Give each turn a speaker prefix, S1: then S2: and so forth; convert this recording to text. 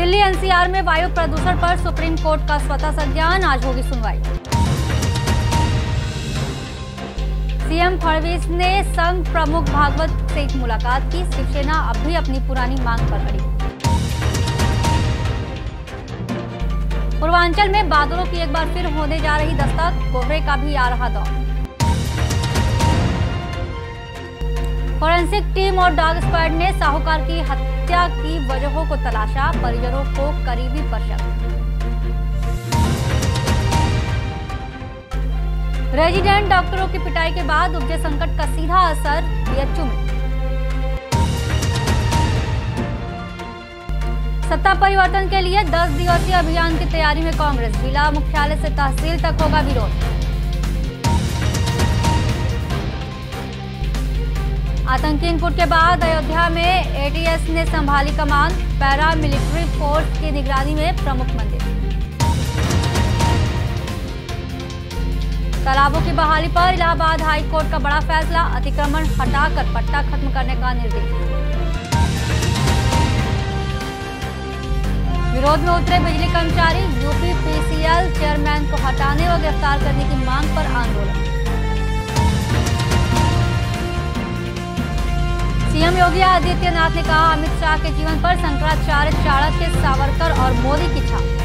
S1: Delhi NCR में वायु प्रदूषण पर सुप्रीम कोर्ट का स्वतः संज्ञान आज होगी सुनवाई। सीएम फडणवीस ने संघ प्रमुख भागवत से मुलाकात की। शिवसेना अब भी अपनी पुरानी मांग पर खड़ी। पूर्वांचल में बादलों की एक बार फिर होने जा रही दस्तक। कोहरे का भी आ रहा दौर। फॉरेंसिक टीम और डॉग स्क्वाड ने साहूकार की हत्या की वजहों को तलाशा, परिजनों को करीबी पर शक रेजिडेंट डॉक्टरों की पिटाई के बाद उपजे संकट का सीधा असर बीएचयू में। सत्ता परिवर्तन के लिए 10 दिवसीय अभियान की तैयारी में कांग्रेस, जिला मुख्यालय से तहसील तक होगा विरोध। आतंकी इनपुट के बाद अयोध्या में एटीएस ने संभाली कमान पैरा मिलिट्री फोर्स की निगरानी में प्रमुख मंदिर। तालाबों की बहाली पर इलाहाबाद हाई कोर्ट का बड़ा फैसला, अतिक्रमण हटाकर पट्टा खत्म करने का निर्देश। विरोध में उतरे बिजली कर्मचारी, यूपी पीसीएल चेयरमैन को हटाने व गिरफ़्तार करने की मांग पर आंदोलन। सीएम योगी आदित्यनाथ ने कहा, अमित शाह के जीवन पर शंकराचार्य चाणक्य सावरकर और मोदी की छाप।